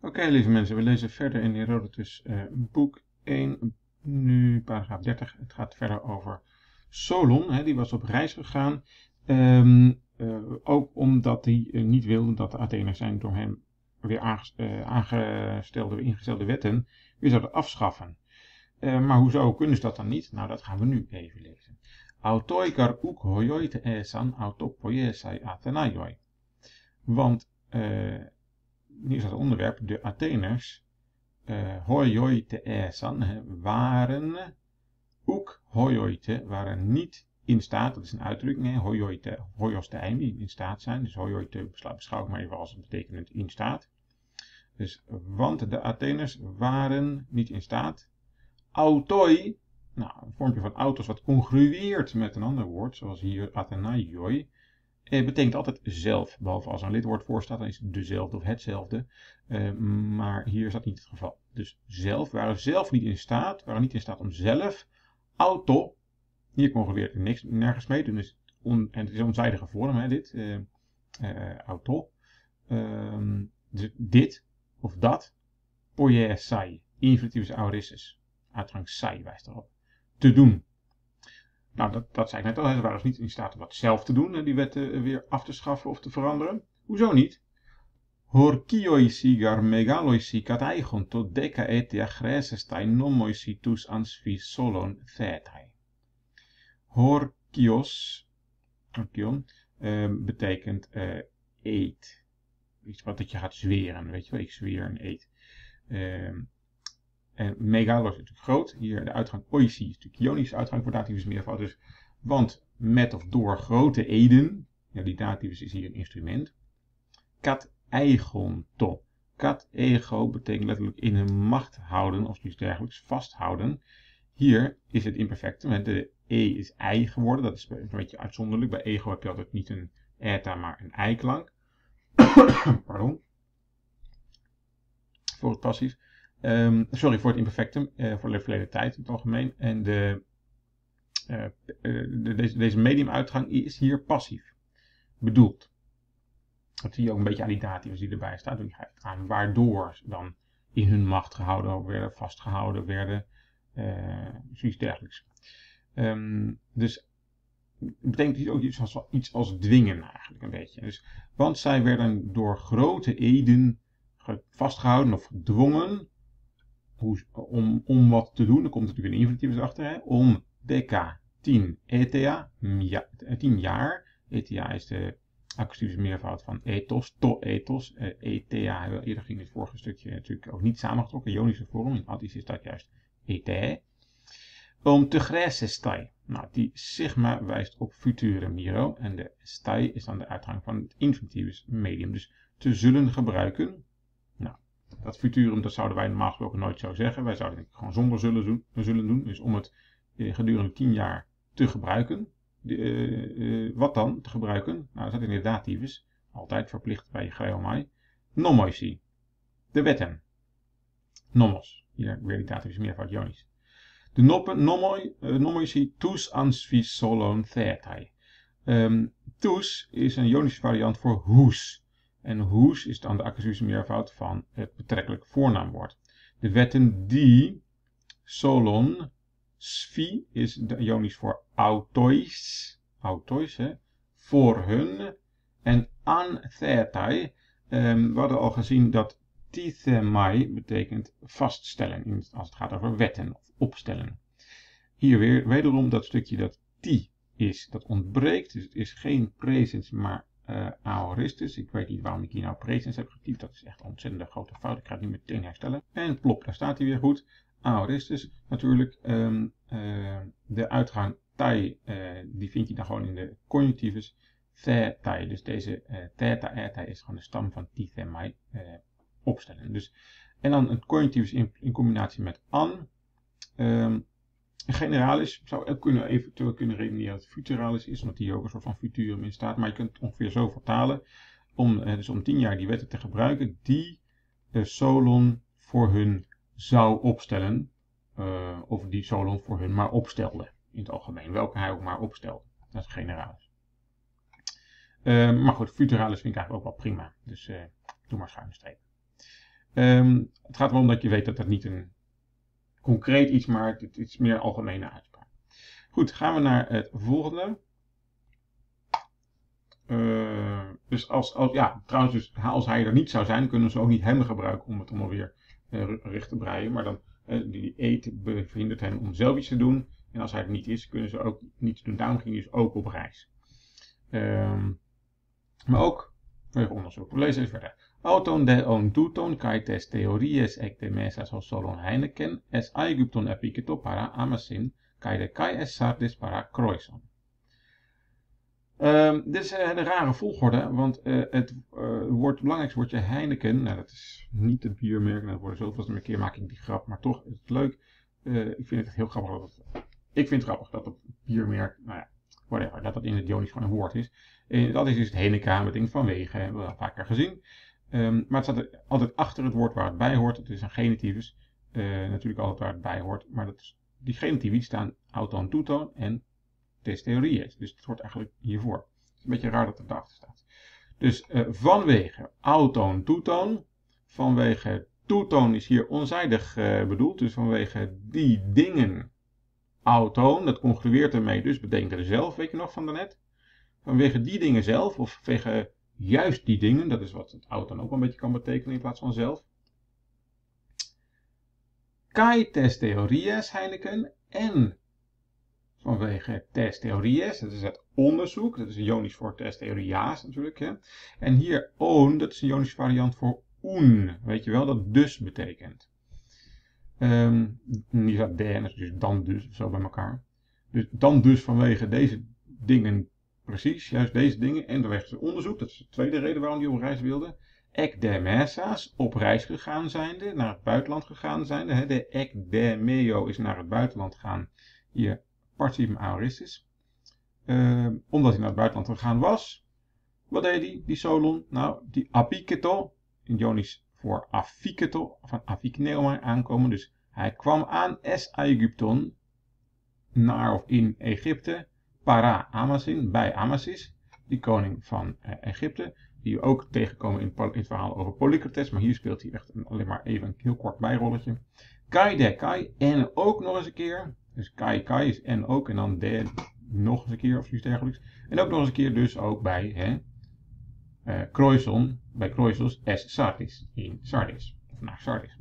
Oké, lieve mensen, we lezen verder in Herodotus uh, boek 1, nu paragraaf 30. Het gaat verder over Solon, hè, die was op reis gegaan. Um, uh, ook omdat hij uh, niet wilde dat de Atheners zijn door hem weer aangestelde, ingestelde wetten weer zouden afschaffen. maar hoezo kunnen ze dat dan niet? Nou, dat gaan we nu even lezen. Autoikar uk esan autopoiesai Athenaioi. Want hier is het onderwerp, de Atheners, uh, hoioite esan, waren, ook hoioite, waren niet in staat, dat is een uitdrukking, hoioite, hoios die in staat zijn, dus hoioite beschouw ik maar even als betekenend in staat. Dus, want de Atheners waren niet in staat, autoi, nou, een vormpje van autos wat congrueert met een ander woord, zoals hier Athenaioi, het betekent altijd zelf, behalve als er een lidwoord voor staat, dan is het dezelfde of hetzelfde. Uh, maar hier is dat niet het geval. Dus zelf, waren zelf niet in staat, waren niet in staat om zelf, auto, hier congrueert er niks, nergens mee, dus on, en het is een onzijdige vorm, hè, dit, uh, auto. Ehm, dus dit, of dat, poiesai, infinitieve aorissus, uitgang sai wijst erop, te doen. Nou, dat, dat zei ik net al. Ze waren dus niet in staat om dat zelf te doen. Die wetten weer af te schaffen of te veranderen. Hoezo niet? Horkioisi gar megaloisi tot deca etia chresestai nomoisi tus ansfis solon thetai. Horkios, uh, betekent uh, eet. Iets wat dat je gaat zweren, weet je wel, ik zweer en eet. Uh, en megalo is natuurlijk groot. Hier de uitgang oisi is natuurlijk ionische uitgang voor dativus meervoud. Dus, want met of door grote eden, ja, die dativus is hier een instrument. Kat eigon to. Kat ego betekent letterlijk in hun macht houden of iets dergelijks, vasthouden. Hier is het imperfectum. De e is ei geworden. Dat is een beetje uitzonderlijk. Bij ego heb je altijd niet een eta, maar een ei-klank. Pardon. Voor het passief. Um, sorry voor het imperfectum, uh, voor de verleden tijd in het algemeen. En de, uh, de, deze, deze mediumuitgang is hier passief bedoeld. Dat zie je ook een beetje aan die dativus die erbij staat. Die geeft aan waardoor dan in hun macht gehouden werden, vastgehouden werden, uh, zoiets dergelijks. Um, dus betekent ook iets als, iets als dwingen eigenlijk een beetje. Dus, want zij werden door grote eden vastgehouden of gedwongen om, om wat te doen, er komt natuurlijk een infinitief achter, hè, om dk 10 ETA, ja, 10 jaar. ETA is de akoestische meervoud van ethos, to ethos. Uh, ETA, eerder ging het vorige stukje natuurlijk ook niet samengetrokken, ionische vorm. In Attis is dat juist ETA. Om te stai. Nou, die sigma wijst op future miro. En de stai is dan de uitgang van het infinitieve medium. Dus te zullen gebruiken. Dat futurum, dat zouden wij normaal gesproken nooit zo zeggen. Wij zouden het gewoon zonder zullen doen. Zullen doen. Dus om het eh, gedurende 10 jaar te gebruiken. Uh, uh, wat dan te gebruiken? Nou, dat in de dativus. Altijd verplicht bij graeomai. Nomoisi. De wetten. Nomos. Hier weer die dativus meervoud Jonis. De noppen nomoi, nomoisi tus ansvis solon thetai. Um, tus is een Jonische variant voor hoes. En hoes is dan de acasusische meervoud van het betrekkelijk voornaamwoord. De wetten die, solon, sfi is de ionisch voor autois, autois hè, voor hun. En anthetai, um, we hadden al gezien dat tithemai betekent vaststellen, als het gaat over wetten of opstellen. Hier weer wederom dat stukje dat ti is, dat ontbreekt. Dus het is geen presens, maar uh, aoristus. Ik weet niet waarom ik hier nou presens heb getypt. Dat is echt een ontzettend grote fout. Ik ga het nu meteen herstellen. En plop, daar staat hij weer goed. Aoristus natuurlijk. Um, uh, de uitgang tai, uh, die vind je dan gewoon in de conjunctivus. Thetai, dus deze uh, theta eta is gewoon de stam van tithemai opstellen. Dus, en dan het conjunctivus in, in combinatie met an. Um, Generalis zou ook kunnen, eventueel kunnen redeneren dat het futuralis is, omdat die ook een soort van futurum in staat. Maar je kunt het ongeveer zo vertalen, om, eh, dus om tien jaar die wetten te gebruiken, die Solon voor hun zou opstellen, uh, of die Solon voor hun maar opstelde, in het algemeen. Welke hij ook maar opstelde. Dat is generalis. Uh, maar goed, futuralis vind ik eigenlijk ook wel prima. Dus doe maar schuine streep. Ehm, het gaat erom dat je weet dat dat niet een concreet iets, maar het is meer algemene uitspraak. Goed, gaan we naar het volgende. Uh, dus als, als, ja, trouwens, dus als hij er niet zou zijn, kunnen ze ook niet hem gebruiken om het allemaal weer uh, recht te breien. Maar dan, uh, die eet behindert hem om zelf iets te doen. En als hij er niet is, kunnen ze ook niets doen. Daarom ging hij dus ook op reis. Um, maar ook, even onderzoek. We lezen verder. Auton de on tuton kai theories ek de mesas solon Heineken es aegypton epiketo para amasin kai de kai es sardes para croissant. Um, dit is een rare volgorde, want uh, het uh, woord, belangrijkste woordje Heineken, nou dat is niet het biermerk, nou, dat worden zoveel keer maak ik die grap, maar toch is het leuk. Uh, ik vind het heel grappig dat ik vind het grappig dat het biermerk, nou ja, whatever, dat dat in het Jonisch gewoon een woord is. En dat is dus het Heineken, met ding vanwege, hebben we al vaker gezien. Um, maar het staat altijd achter het woord waar het bij hoort. Het is een genitivus, natuurlijk altijd waar het bij hoort, maar dat die genitieven staan auton, toetoon en des theorieën. Dus het wordt eigenlijk hiervoor. Het is een beetje raar dat het erachter staat. Dus uh, vanwege autoon, toetoon. Vanwege toetoon is hier onzijdig uh, bedoeld. Dus vanwege die dingen. Autoon, dat congrueert ermee, dus betekent er zelf, weet je nog van daarnet? Vanwege die dingen zelf, of vanwege juist die dingen, dat is wat het autoon ook een beetje kan betekenen in plaats van zelf. Kai tes theorieën, Heineken, en vanwege test theories, dat is het onderzoek, dat is een jonisch voor theoria's natuurlijk. Hè. En hier oon, dat is een jonische variant voor oen, weet je wel, dat dus betekent. Um, hier staat den, dus dan dus, zo bij elkaar. Dus dan dus vanwege deze dingen, precies, juist deze dingen, en vanwege het onderzoek, dat is de tweede reden waarom die op reis wilde. Ek de Messa's op reis gegaan zijnde, naar het buitenland gegaan zijnde. Hè. De meo is naar het buitenland gaan. Hier Participium aoristis. Uh, omdat hij naar het buitenland gegaan was. Wat deed hij, die Solon? Nou, die apiketo, Jonisch voor afiketo, van afikneoma aankomen. Dus hij kwam aan es Egypton, naar of in Egypte, para Amasin, bij Amasis, die koning van uh, Egypte. Die we ook tegenkomen in, het verhaal over Polycrates, maar hier speelt hij echt een, alleen maar even een heel kort bijrolletje. Kai de Kai, en ook nog eens een keer, dus kai kai is en ook en dan de nog eens een keer of iets dergelijks. En ook nog eens een keer dus ook bij hè, uh, bij Croisos S Sardis in Sardis. Of naar Sardis.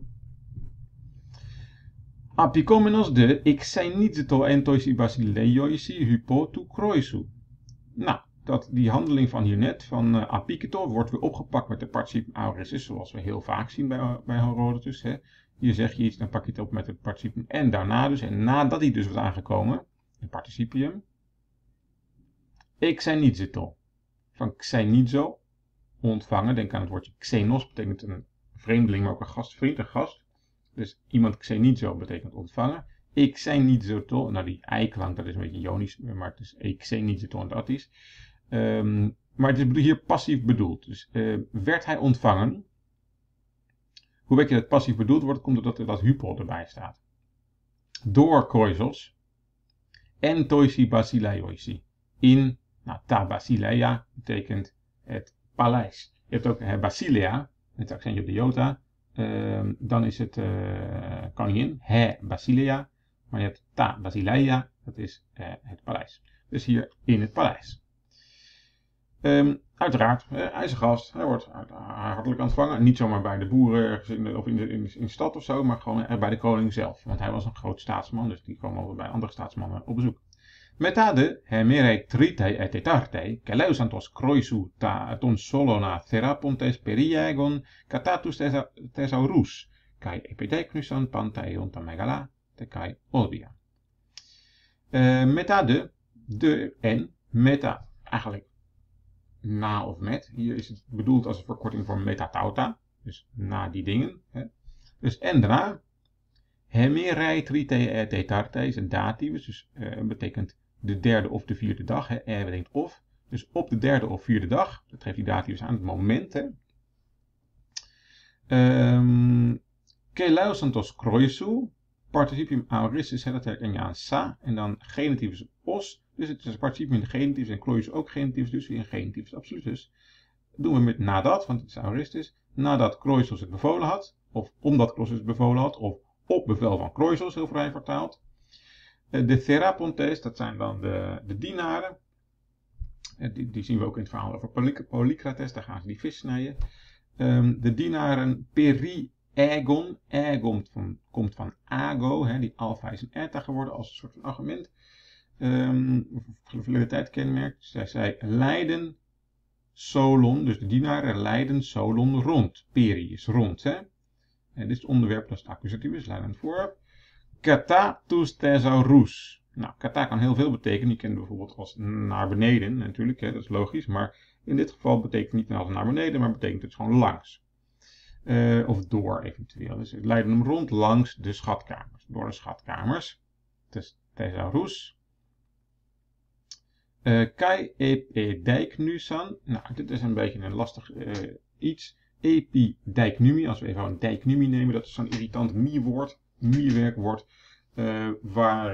Apikomenos de ik niet to entoisi basileioisi hypo Croisu. Nou, dat die handeling van hiernet, van uh, apiketo, wordt weer opgepakt met de participium aurisis, zoals we heel vaak zien bij, bij Herodotus. Hè. Hier zeg je iets, dan pak je het op met het participium en daarna dus. En nadat hij dus was aangekomen, het participium. Zitto. Van zo ontvangen. Denk aan het woordje xenos, betekent een vreemdeling, maar ook een gastvriend, een gast. Dus iemand zo betekent ontvangen. Ik zijn niet zo to. Nou, die eiklank, dat is een beetje jonisch, maar het is ik zijn niet zo to dat is. Maar het is hier passief bedoeld. Dus uh, werd hij ontvangen, hoe weet je dat passief bedoeld wordt? Komt doordat er dat hypo erbij staat. Door koizos en toisi basileioisi. In, nou, ta basileia betekent het paleis. Je hebt ook eh, basilea, het accentje op de jota. Uh, dan is het uh, koningin, he basilea. Maar je hebt ta basileia, dat is uh, het paleis. Dus hier in het paleis. Um, Uiteraard, hij is een gast, hij wordt hartelijk ontvangen. Niet zomaar bij de boeren of in de, in, in de stad of zo, maar gewoon bij de koning zelf. Want hij was een groot staatsman, dus die kwam over bij andere staatsmannen op bezoek. Metade, hemere trite et etarte, keleusantos croisu ta ton solona therapontes periagon, catatus thesaurus, kai epidecnusan panteion ta megala, te kai olbia. Uh, metade, de en, meta, eigenlijk na of met. Hier is het bedoeld als een verkorting voor metatauta. Dus na die dingen. Hè. Dus en daarna. Hemerei trite tetarte is een dativus. Dus uh, betekent de derde of de vierde dag. Hè. Er betekent of. Dus op de derde of vierde dag. Dat geeft die dativus aan het moment. Hè. Um, Kelausantos kroisu. Participium. Dat herken je aan sa. En dan genitivus os. Dus het is participium in de genitief en is ook genitief, dus een genitief absolutus. Dat doen we met nadat, want het is aoristus. nadat Croesus het bevolen had, of omdat Croesus het bevolen had, of op bevel van Croesus, heel vrij vertaald. Eh, de Therapontes, dat zijn dan de, de dienaren. Eh, die, die, zien we ook in het verhaal over Polycrates, daar gaan ze die vis snijden. Um, de dienaren Peri. Egon van, komt van ago, hè, die alfa is een eta geworden als een soort van argument. Um, tijd kenmerk. Zij zei leiden Solon, dus de dienaren leiden Solon rond. Peri is rond. Hè? Dit is het onderwerp, dat is het accusativus, leidend voorwerp. Kata tus thesaurus. Nou, kata kan heel veel betekenen. Je kent bijvoorbeeld als naar beneden natuurlijk, hè, dat is logisch. Maar in dit geval betekent het niet als naar beneden, maar betekent het gewoon langs. Uh, of door eventueel. Dus leiden hem rond langs de schatkamers. Door de schatkamers. Dus thesaurus. Uh, kai epe dijknusan. Nou, dit is een beetje een lastig uh, iets. Epidijknumie, als we even een dijknumie nemen, dat is zo'n irritant mierwoord, mierwerkwoord, uh, waar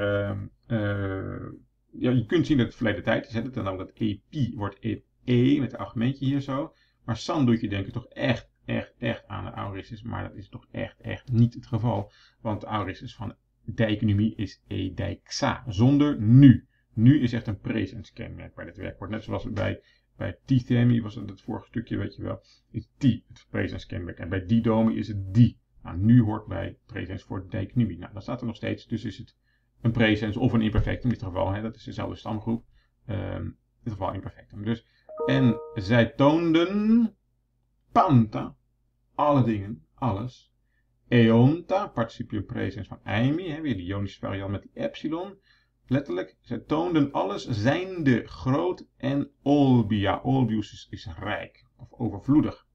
ja, je kunt zien dat het verleden tijd is. Hè? Dat namelijk dat epi wordt e met een argumentje hier zo. Maar san doet je denken toch echt, echt, echt aan de aurisis. Maar dat is toch echt, echt niet het geval. Want de aurisis van dijknumie is e dijksa, zonder nu. Nu is echt een presenskenmerk bij dit werkwoord. Net zoals bij, bij T-themi was het het vorige stukje, weet je wel, is T het presenskenmerk. En bij didomi is het die. Nou, nu hoort bij presens voor dijknumie. Nou, dat staat er nog steeds. Dus is het een presens of een imperfectum in dit geval. Hè, dat is dezelfde stamgroep. Um, in dit geval imperfectum. Dus, en zij toonden panta, alle dingen, alles. Eonta, participium presens van eimi, hè, weer die ionische variant met die epsilon. Letterlijk, zij toonden alles zijnde groot en olbia. Olbius is, is rijk of overvloedig.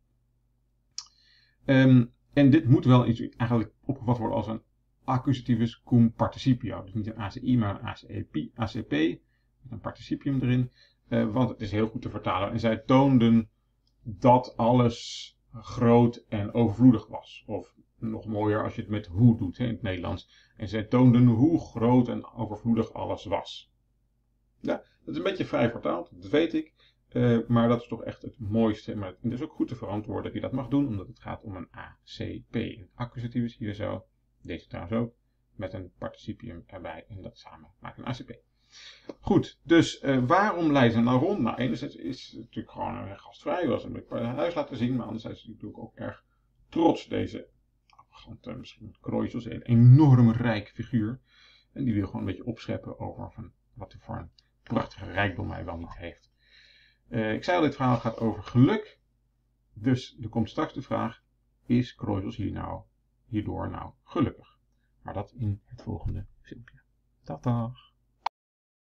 Um, en dit moet wel iets eigenlijk opgevat worden als een accusativus cum participio. Dus niet een ACI, maar een ACP, ACP met een participium erin. Uh, want het is heel goed te vertalen. En zij toonden dat alles groot en overvloedig was. Of nog mooier als je het met hoe doet hè, in het Nederlands. En zij toonden hoe groot en overvloedig alles was. Ja, dat is een beetje vrij vertaald, dat weet ik. Uh, maar dat is toch echt het mooiste. Maar het is ook goed te verantwoorden je dat mag doen, omdat het gaat om een ACP. Een accusatief is hier zo. Deze trouwens ook. Met een participium erbij. En dat samen maakt een ACP. Goed, dus uh, waarom leiden nou rond? Nou, enerzijds is het natuurlijk gewoon een gastvrij, was een huis laten zien, maar anderzijds is het natuurlijk ook erg trots, deze arrogante, misschien Kroisos, een enorm rijk figuur. En die wil gewoon een beetje opscheppen over van wat hij voor een prachtige rijkdom hij wel niet heeft. Uh, ik zei al, dit verhaal gaat over geluk. Dus er komt straks de vraag, is Kroisos hier nou, hierdoor nou gelukkig? Maar dat in het volgende filmpje. Dag!